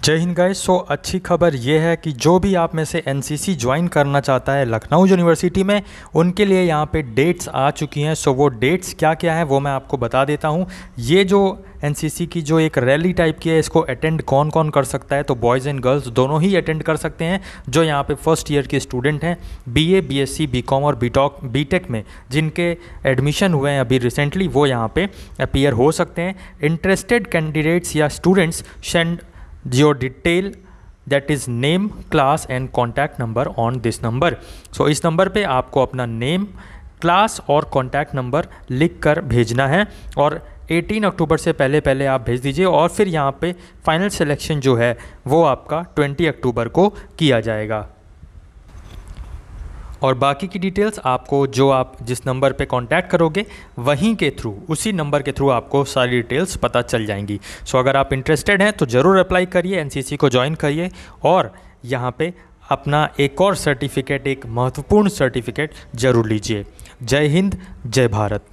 जय Hind guys so अच्छी खबर ये है कि जो भी आप में से एनसीसी ज्वाइन करना चाहता है लखनऊ यूनिवर्सिटी में, उनके लिए यहाँ पे डेट्स आ चुकी हैं। सो वो डेट्स क्या क्या हैं वो मैं आपको बता देता हूँ। ये जो एनसीसी की जो एक रैली टाइप की है, इसको अटेंड कौन कौन कर सकता है? तो बॉयज़ एंड गर्ल्स दोनों ही अटेंड कर सकते हैं, जो यहाँ पे फ़र्स्ट ईयर के स्टूडेंट हैं B A B S C B com और बी टॉक बी टेक में, जिनके एडमिशन हुए हैं अभी रिसेंटली वो यहाँ पे अपियर हो सकते हैं। इंटरेस्टेड कैंडिडेट्स या students your detail that is name class and contact number on this number so इस नंबर पे आपको अपना नेम, क्लास और कॉन्टैक्ट नंबर लिख कर भेजना है और 18 अक्टूबर से पहले पहले आप भेज दीजिए और फिर यहाँ पे फाइनल सिलेक्शन जो है, वो आपका 20 अक्टूबर को किया जाएगा। और बाकी की डिटेल्स आपको जो आप जिस नंबर पे कांटेक्ट करोगे, वहीं के थ्रू उसी नंबर के थ्रू आपको सारी डिटेल्स पता चल जाएँगी। सो अगर आप इंटरेस्टेड हैं तो ज़रूर अप्लाई करिए एनसीसी को ज्वाइन करिए और यहाँ पे अपना एक और सर्टिफिकेट एक महत्वपूर्ण सर्टिफिकेट ज़रूर लीजिए। जय हिंद, जय भारत।